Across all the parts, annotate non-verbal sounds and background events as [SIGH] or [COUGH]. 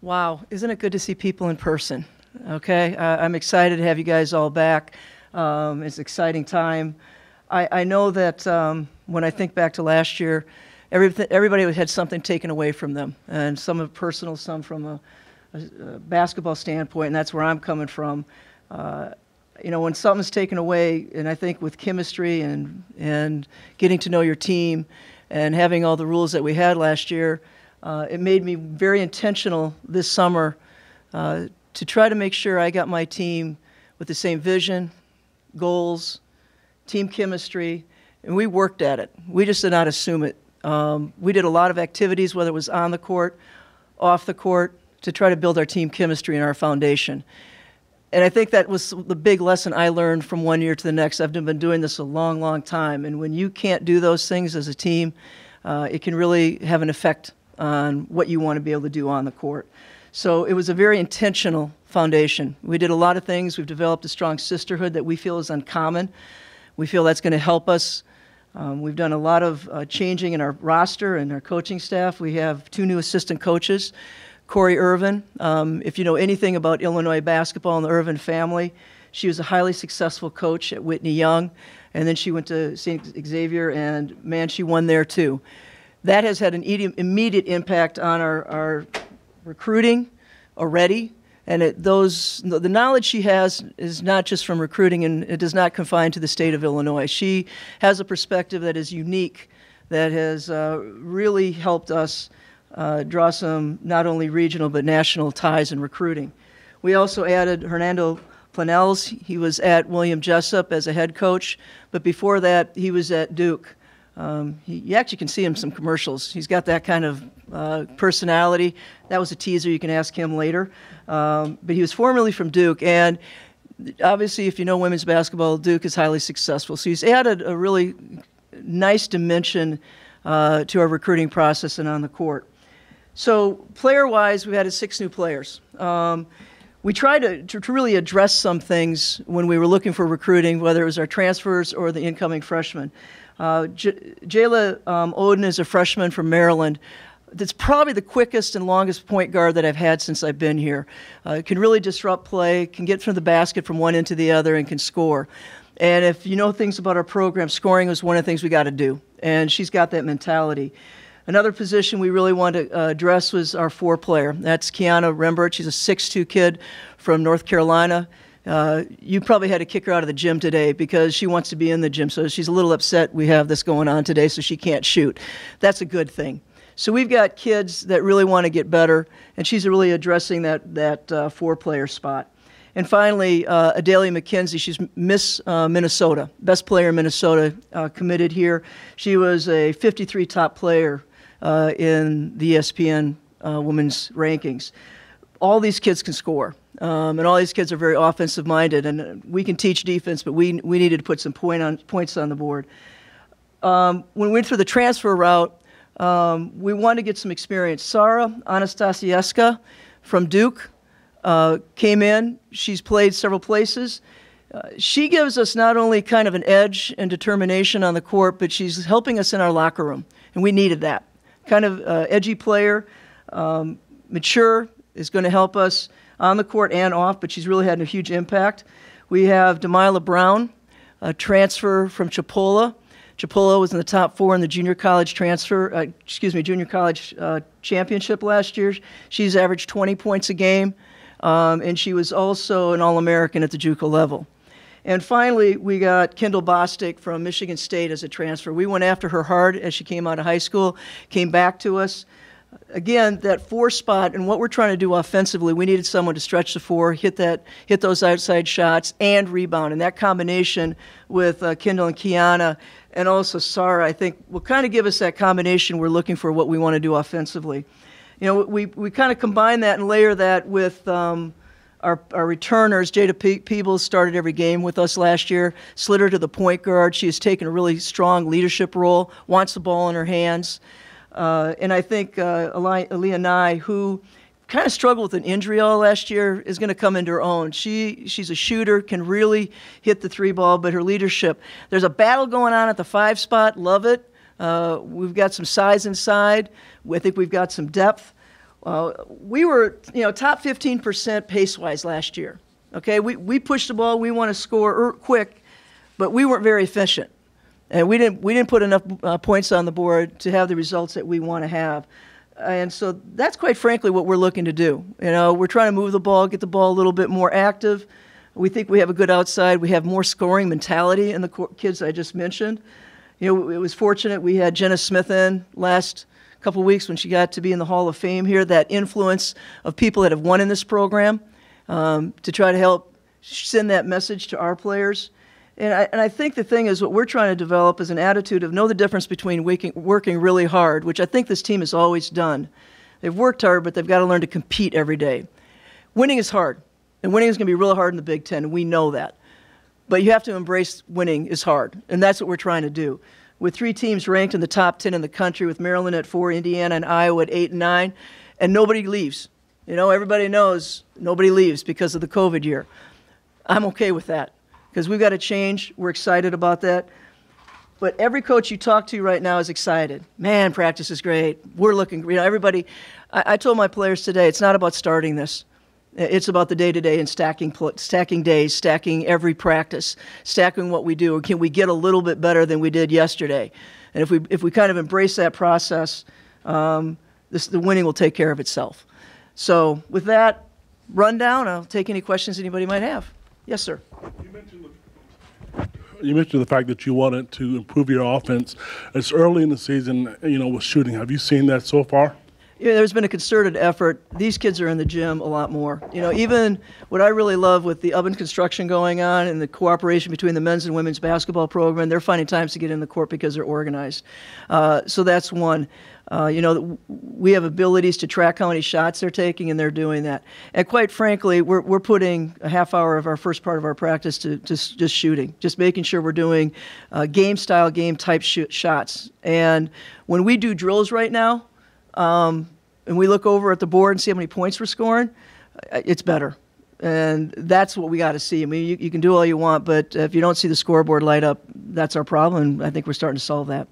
Wow, isn't it good to see people in person? Okay, uh, I'm excited to have you guys all back. Um, it's an exciting time. I, I know that um, when I think back to last year, everybody had something taken away from them, and some of personal, some from a, a, a basketball standpoint, and that's where I'm coming from. Uh, you know, when something's taken away, and I think with chemistry and and getting to know your team, and having all the rules that we had last year, uh, it made me very intentional this summer uh, to try to make sure I got my team with the same vision, goals, team chemistry, and we worked at it. We just did not assume it. Um, we did a lot of activities, whether it was on the court, off the court, to try to build our team chemistry and our foundation. And I think that was the big lesson I learned from one year to the next. I've been doing this a long, long time. And when you can't do those things as a team, uh, it can really have an effect on what you want to be able to do on the court. So it was a very intentional foundation. We did a lot of things. We've developed a strong sisterhood that we feel is uncommon. We feel that's going to help us. Um, we've done a lot of uh, changing in our roster and our coaching staff. We have two new assistant coaches. Corey Irvin, um, if you know anything about Illinois basketball and the Irvin family, she was a highly successful coach at Whitney Young, and then she went to St. Xavier, and man, she won there too that has had an immediate impact on our, our recruiting already. And it, those, the knowledge she has is not just from recruiting, and it does not confine to the state of Illinois. She has a perspective that is unique, that has uh, really helped us uh, draw some not only regional but national ties in recruiting. We also added Hernando Planells. He was at William Jessup as a head coach, but before that, he was at Duke. Um, he, you actually can see him some commercials. He's got that kind of uh, personality. That was a teaser. You can ask him later. Um, but he was formerly from Duke, and obviously, if you know women's basketball, Duke is highly successful. So he's added a really nice dimension uh, to our recruiting process and on the court. So player-wise, we've added six new players. Um, we tried to, to, to, really address some things when we were looking for recruiting, whether it was our transfers or the incoming freshmen. Uh, J- Jayla um, Oden is a freshman from Maryland. That's probably the quickest and longest point guard that I've had since I've been here. Uh, can really disrupt play, can get from the basket from one end to the other, and can score. And if you know things about our program, scoring is one of the things we got to do. And she's got that mentality. Another position we really wanted to uh, address was our four player. That's Kiana Rembert. She's a 6'2 kid from North Carolina. Uh, you probably had to kick her out of the gym today because she wants to be in the gym. So she's a little upset we have this going on today, so she can't shoot. That's a good thing. So we've got kids that really want to get better, and she's really addressing that that uh, four-player spot. And finally, uh, Adalia McKenzie, she's Miss uh, Minnesota, best player in Minnesota, uh, committed here. She was a 53 top player uh, in the ESPN women's rankings. All these kids can score. Um, and all these kids are very offensive minded, and we can teach defense, but we, we needed to put some point on, points on the board. Um, when we went through the transfer route, um, we wanted to get some experience. Sarah Anastasieska from Duke uh, came in. She's played several places. Uh, she gives us not only kind of an edge and determination on the court, but she's helping us in our locker room, and we needed that. Kind of uh, edgy player, um, mature, is going to help us on the court and off, but she's really had a huge impact. We have Demila Brown, a transfer from Chipola. Chipola was in the top four in the junior college transfer, uh, excuse me, junior college uh, championship last year. She's averaged 20 points a game, um, and she was also an All American at the JUCO level. And finally, we got Kendall Bostic from Michigan State as a transfer. We went after her hard as she came out of high school, came back to us again, that four spot and what we're trying to do offensively, we needed someone to stretch the four, hit that, hit those outside shots, and rebound. And that combination with uh, Kendall and Kiana, and also Sarah, I think, will kind of give us that combination we're looking for what we want to do offensively. You know, we we kind of combine that and layer that with. Um, our, our returners, Jada Pe- Peebles started every game with us last year, slid her to the point guard. She has taken a really strong leadership role, wants the ball in her hands. Uh, and I think uh, Aaliyah Nye, who kind of struggled with an injury all last year, is going to come into her own. She she's a shooter, can really hit the three ball, but her leadership. There's a battle going on at the five spot. Love it. Uh, we've got some size inside. I think we've got some depth. Uh, we were, you know, top 15% pace-wise last year. Okay, we, we pushed the ball. We want to score er, quick, but we weren't very efficient, and we didn't we didn't put enough uh, points on the board to have the results that we want to have. And so that's quite frankly what we're looking to do. You know, we're trying to move the ball, get the ball a little bit more active. We think we have a good outside. We have more scoring mentality in the kids I just mentioned. You know, it was fortunate we had Jenna Smith in last couple weeks when she got to be in the Hall of Fame here. That influence of people that have won in this program um, to try to help send that message to our players. And I, and I think the thing is, what we're trying to develop is an attitude of know the difference between working, working really hard, which I think this team has always done. They've worked hard, but they've got to learn to compete every day. Winning is hard, and winning is going to be really hard in the Big Ten, we know that. But you have to embrace winning is hard, and that's what we're trying to do. With three teams ranked in the top 10 in the country, with Maryland at four, Indiana and Iowa at eight and nine, and nobody leaves. You know, everybody knows nobody leaves because of the COVID year. I'm okay with that because we've got to change. We're excited about that. But every coach you talk to right now is excited. Man, practice is great. We're looking, you know, everybody. I, I told my players today, it's not about starting this. It's about the day to day and stacking, stacking days, stacking every practice, stacking what we do. Can we get a little bit better than we did yesterday? And if we if we kind of embrace that process, um, this, the winning will take care of itself. So with that rundown, I'll take any questions anybody might have. Yes, sir. You mentioned, the, you mentioned the fact that you wanted to improve your offense. It's early in the season, you know, with shooting. Have you seen that so far? Yeah, there's been a concerted effort. These kids are in the gym a lot more. You know, even what I really love with the oven construction going on and the cooperation between the men's and women's basketball program, they're finding times to get in the court because they're organized. Uh, so that's one. Uh, you know, we have abilities to track how many shots they're taking, and they're doing that. And quite frankly, we're, we're putting a half hour of our first part of our practice to just, just shooting, just making sure we're doing uh, game style, game type sh- shots. And when we do drills right now, um, and we look over at the board and see how many points we're scoring, uh, it's better. And that's what we got to see. I mean, you, you can do all you want, but if you don't see the scoreboard light up, that's our problem. And I think we're starting to solve that.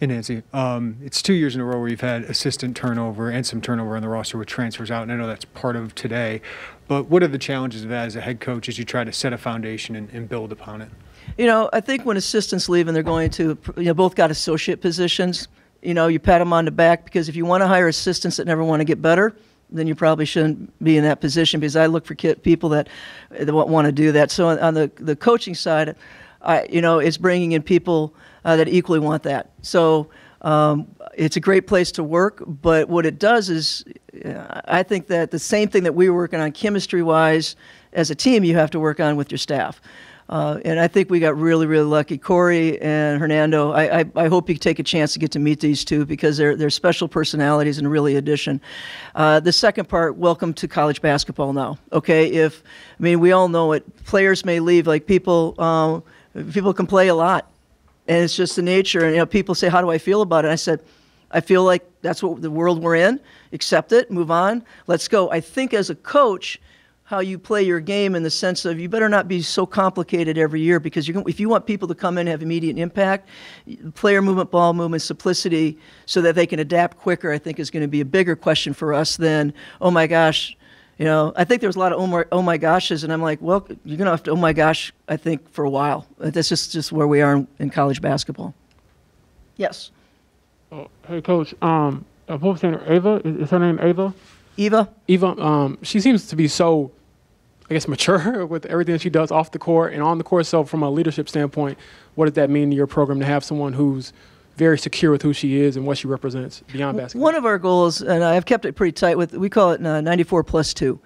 Hey, Nancy, um, it's two years in a row where you've had assistant turnover and some turnover on the roster with transfers out, and I know that's part of today. But what are the challenges of that as a head coach as you try to set a foundation and, and build upon it? You know, I think when assistants leave and they're going to, you know, both got associate positions, you know, you pat them on the back because if you want to hire assistants that never want to get better, then you probably shouldn't be in that position because I look for people that, that want to do that. So on the, the coaching side, I, you know, it's bringing in people – uh, that equally want that. So um, it's a great place to work, but what it does is, uh, I think that the same thing that we were working on chemistry wise as a team, you have to work on with your staff. Uh, and I think we got really, really lucky. Corey and Hernando, I, I, I, hope you take a chance to get to meet these two because they're, they're special personalities and really addition. Uh, the second part, welcome to college basketball now. Okay, if, I mean, we all know it, players may leave, like people, uh, people can play a lot and it's just the nature. And you know, people say, "How do I feel about it?" I said, "I feel like that's what the world we're in. Accept it, move on, let's go." I think as a coach, how you play your game in the sense of you better not be so complicated every year because you can, if you want people to come in and have immediate impact, player movement, ball movement, simplicity, so that they can adapt quicker. I think is going to be a bigger question for us than, "Oh my gosh." You know, I think there was a lot of oh my, oh my goshes, and I'm like, well, you're gonna have to oh my gosh, I think for a while. That's just just where we are in, in college basketball. Yes. Oh, hey, coach. Um, I hope saying Ava. Is, is her name Ava? Eva. Eva. Um, she seems to be so, I guess, mature [LAUGHS] with everything that she does off the court and on the court. So, from a leadership standpoint, what does that mean to your program to have someone who's very secure with who she is and what she represents beyond basketball. One of our goals, and I've kept it pretty tight with, we call it uh, 94 plus two.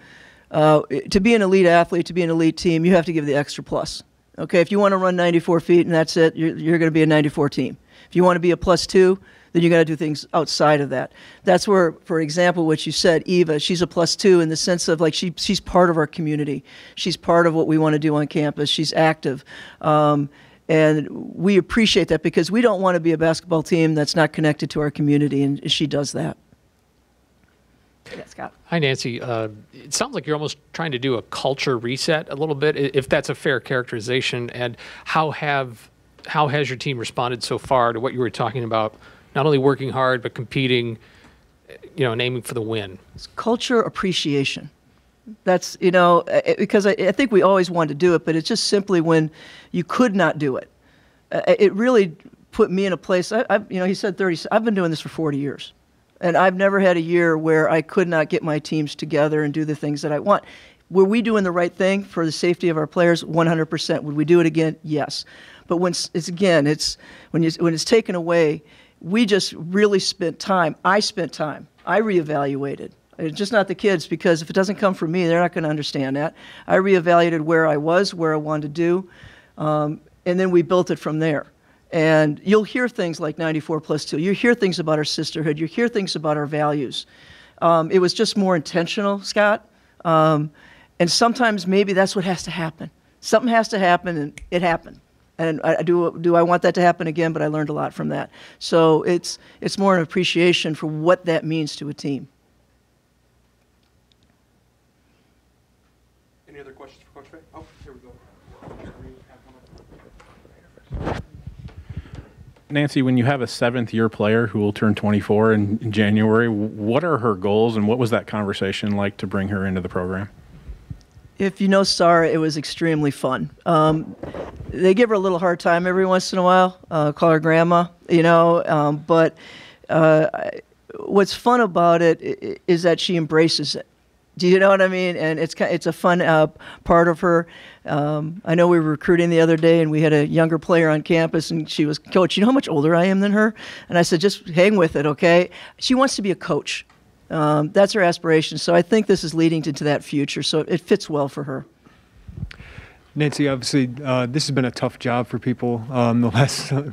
Uh, to be an elite athlete, to be an elite team, you have to give the extra plus. Okay, if you want to run 94 feet and that's it, you're, you're going to be a 94 team. If you want to be a plus two, then you got to do things outside of that. That's where, for example, what you said, Eva, she's a plus two in the sense of like she, she's part of our community. She's part of what we want to do on campus. She's active. Um, and we appreciate that because we don't want to be a basketball team that's not connected to our community, and she does that. Yeah, Scott. Hi, Nancy. Uh, it sounds like you're almost trying to do a culture reset a little bit, if that's a fair characterization. And how have how has your team responded so far to what you were talking about? Not only working hard, but competing you know, and aiming for the win? It's culture appreciation. That's, you know, uh, because I, I think we always wanted to do it, but it's just simply when you could not do it. Uh, It really put me in a place, I, I, you know, he said 30, I've been doing this for 40 years. And I've never had a year where I could not get my teams together and do the things that I want. Were we doing the right thing for the safety of our players? 100%. Would we do it again? Yes. But when it's again, it's when, you, when it's taken away, we just really spent time. I spent time. I reevaluated. It's just not the kids because if it doesn't come from me, they're not going to understand that. I reevaluated where I was, where I wanted to do, um, and then we built it from there. And you'll hear things like 94 plus 2. You hear things about our sisterhood. You hear things about our values. Um, it was just more intentional, Scott. Um, and sometimes maybe that's what has to happen. Something has to happen, and it happened. And I, I do, do I want that to happen again? But I learned a lot from that. So it's, it's more an appreciation for what that means to a team. Any other questions for Coach Fahey? Oh, here we go. Nancy, when you have a seventh year player who will turn 24 in, in January, what are her goals and what was that conversation like to bring her into the program? If you know Sarah, it was extremely fun. Um, they give her a little hard time every once in a while, uh, call her grandma, you know, um, but uh, what's fun about it is that she embraces it. Do you know what I mean? And it's it's a fun uh, part of her. Um, I know we were recruiting the other day, and we had a younger player on campus, and she was, Coach, you know how much older I am than her? And I said, just hang with it, okay? She wants to be a coach. Um, that's her aspiration. So I think this is leading to, to that future. So it fits well for her. Nancy, obviously, uh, this has been a tough job for people um, the [LAUGHS] last, uh, you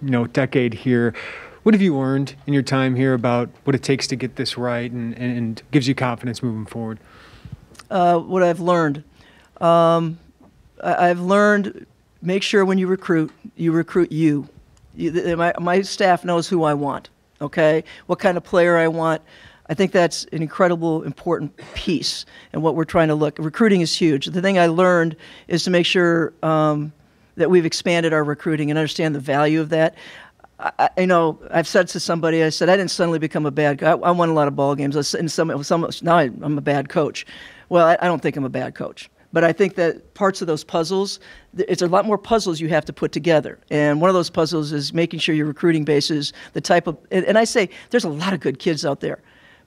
know, decade here. What have you learned in your time here about what it takes to get this right, and, and, and gives you confidence moving forward? uh, what I've learned. Um, I, I've learned make sure when you recruit, you recruit you. you my, my staff knows who I want, okay? What kind of player I want. I think that's an incredible, important piece and what we're trying to look. Recruiting is huge. The thing I learned is to make sure um, that we've expanded our recruiting and understand the value of that. I, you know, I've said to somebody, I said, I didn't suddenly become a bad guy. I, I won a lot of ball games. I And some, some, now I, I'm a bad coach. Well, I, I don't think I'm a bad coach. But I think that parts of those puzzles, it's a lot more puzzles you have to put together. And one of those puzzles is making sure your recruiting base is the type of, and I say, there's a lot of good kids out there,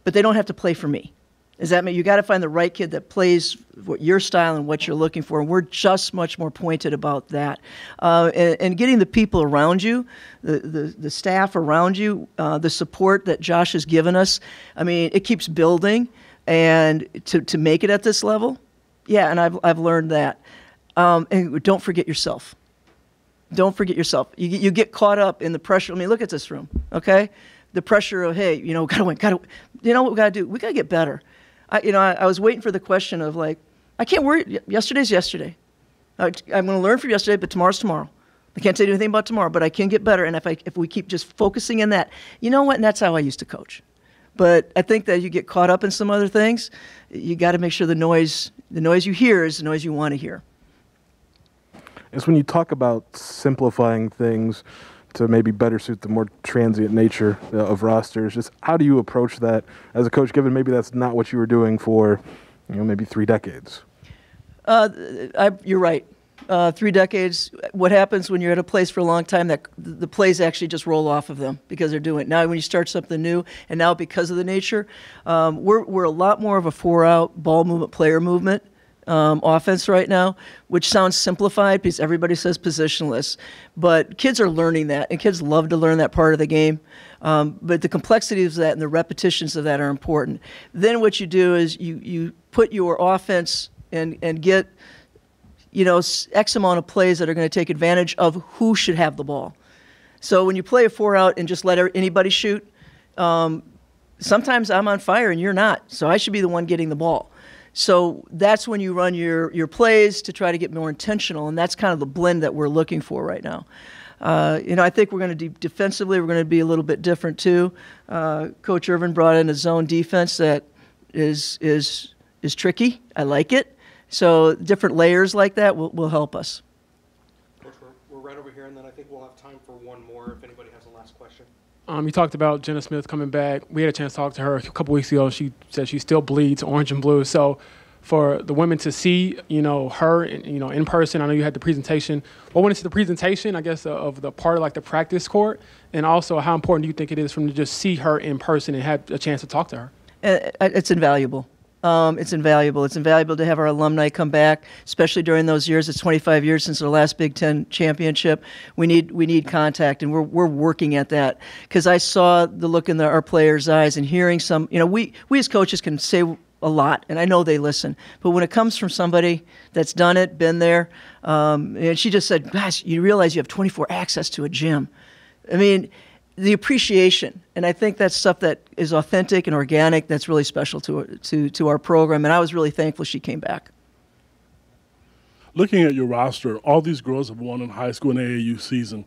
but they don't have to play for me. Does that mean you got to find the right kid that plays what your style and what you're looking for? And we're just much more pointed about that. Uh, and, and getting the people around you, the, the, the staff around you, uh, the support that Josh has given us. I mean, it keeps building. And to, to make it at this level, yeah, and I've, I've learned that. Um, and don't forget yourself don't forget yourself. You, you get caught up in the pressure. I mean, look at this room, okay? The pressure of, hey, you know, [LAUGHS] gotta win, gotta, you know what we gotta do? We gotta get better. I, you know, I, I was waiting for the question of like, I can't worry. Yesterday's yesterday. I, I'm gonna learn from yesterday, but tomorrow's tomorrow. I can't you anything about tomorrow, but I can get better. And if I, if we keep just focusing in that, you know what? And that's how I used to coach. But I think that you get caught up in some other things. You got to make sure the noise, the noise you hear, is the noise you want to hear. It's when you talk about simplifying things to maybe better suit the more transient nature uh, of rosters. Just how do you approach that as a coach, given maybe that's not what you were doing for, you know, maybe three decades? Uh, I, you're right. Uh, three decades. What happens when you're at a place for a long time that the plays actually just roll off of them because they're doing it. Now, when you start something new, and now because of the nature, um, we're, we're a lot more of a four out ball movement, player movement um, offense right now, which sounds simplified because everybody says positionless. But kids are learning that, and kids love to learn that part of the game. Um, but the complexities of that and the repetitions of that are important. Then what you do is you, you put your offense and, and get you know, x amount of plays that are going to take advantage of who should have the ball. So when you play a four out and just let er- anybody shoot, um, sometimes I'm on fire and you're not. So I should be the one getting the ball. So that's when you run your, your plays to try to get more intentional, and that's kind of the blend that we're looking for right now. Uh, you know, I think we're going to de- defensively, we're going to be a little bit different too. Uh, Coach Irvin brought in a zone defense that is is is tricky. I like it. So different layers like that will, will help us. Coach, we're, we're right over here, and then I think we'll have time for one more if anybody has a last question. Um, you talked about Jenna Smith coming back. We had a chance to talk to her a couple weeks ago. She said she still bleeds orange and blue. So, for the women to see, you know, her, in- you know, in person. I know you had the presentation. What went into the presentation? I guess uh, of the part of like the practice court, and also how important do you think it is for them to just see her in person and have a chance to talk to her? Uh, It's invaluable. Um, it's invaluable. It's invaluable to have our alumni come back, especially during those years. It's 25 years since the last Big Ten championship. We need we need contact, and we're we're working at that. Because I saw the look in the, our players' eyes, and hearing some. You know, we we as coaches can say a lot, and I know they listen. But when it comes from somebody that's done it, been there, um, and she just said, "Gosh, you realize you have 24 access to a gym." I mean, the appreciation, and I think that's stuff that is authentic and organic. That's really special to to to our program, and I was really thankful she came back. Looking at your roster, all these girls have won in high school and AAU season.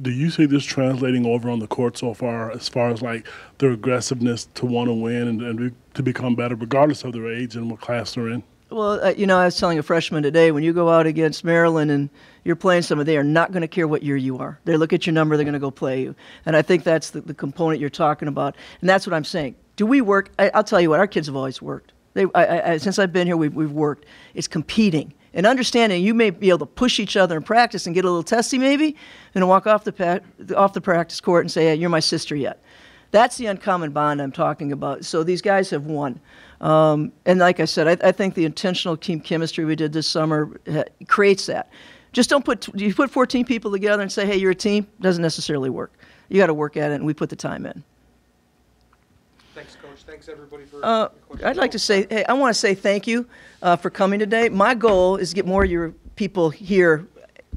Do you see this translating over on the court so far, as far as like their aggressiveness to want to win and, and to become better, regardless of their age and what class they're in? Well, uh, you know, I was telling a freshman today when you go out against Maryland and you're playing someone, they are not going to care what year you are. They look at your number, they're going to go play you. And I think that's the, the component you're talking about. And that's what I'm saying. Do we work? I, I'll tell you what, our kids have always worked. They, I, I- since I've been here, we've, we've worked. It's competing and understanding you may be able to push each other in practice and get a little testy maybe, and walk off the, pa- off the practice court and say, hey, you're my sister yet. That's the uncommon bond I'm talking about. So these guys have won. Um, and like I said, I, I think the intentional team chemistry we did this summer uh, creates that. Just don't put you put 14 people together and say, "Hey, you're a team." Doesn't necessarily work. You got to work at it, and we put the time in. Thanks, Coach. Thanks, everybody, for. Uh, I'd like to say, hey, I want to say thank you uh, for coming today. My goal is to get more of your people here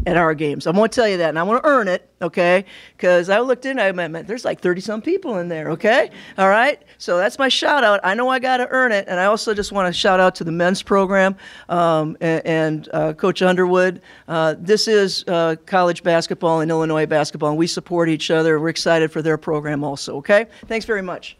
at our games. I'm going to tell you that, and I want to earn it, okay? Because I looked in, I meant there's like 30 some people in there, okay? All right? So that's my shout out. I know I got to earn it, and I also just want to shout out to the men's program um, and, and uh, Coach Underwood. Uh, this is uh, college basketball and Illinois basketball, and we support each other. We're excited for their program also, okay? Thanks very much.